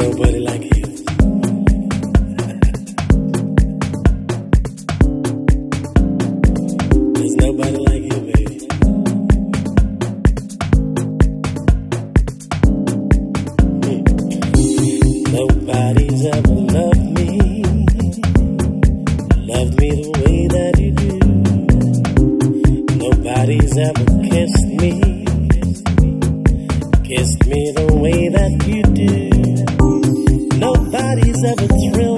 Nobody like. There's nobody like you, baby. Nobody's ever loved me, loved me the way that you do. Nobody's ever kissed me, kissed me the way that you do it's real.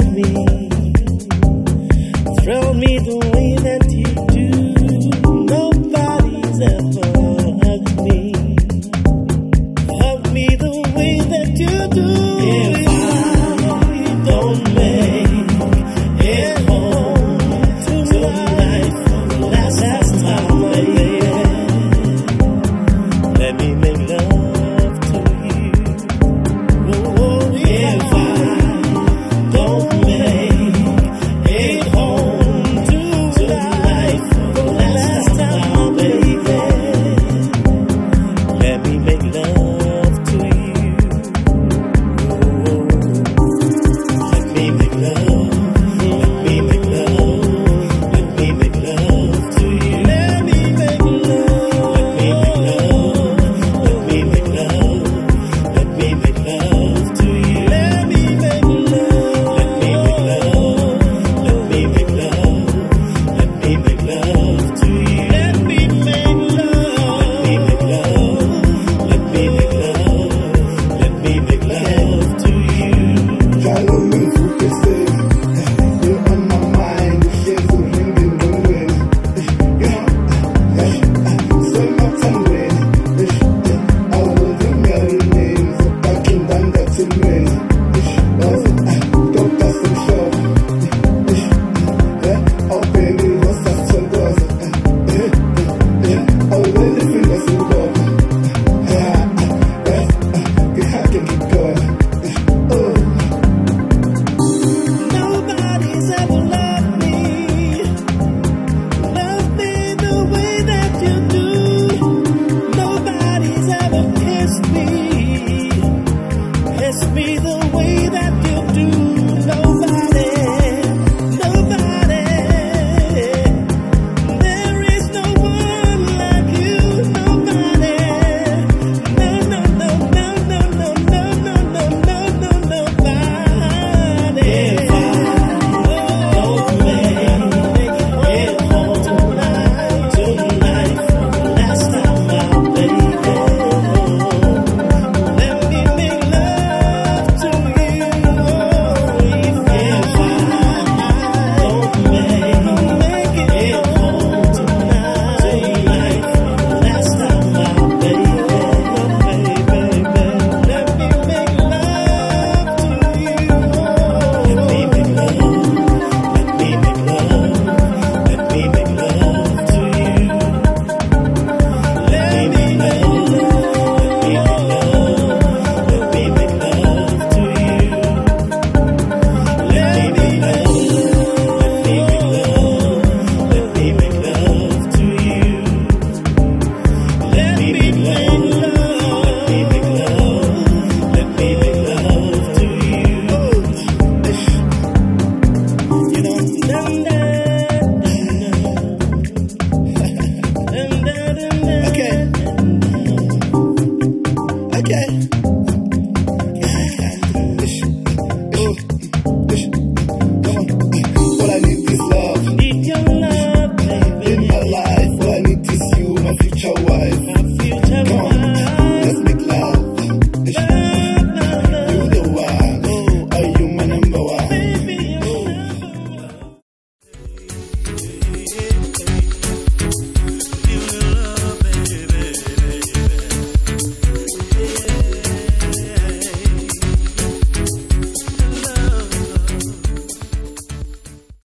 you know, down, down.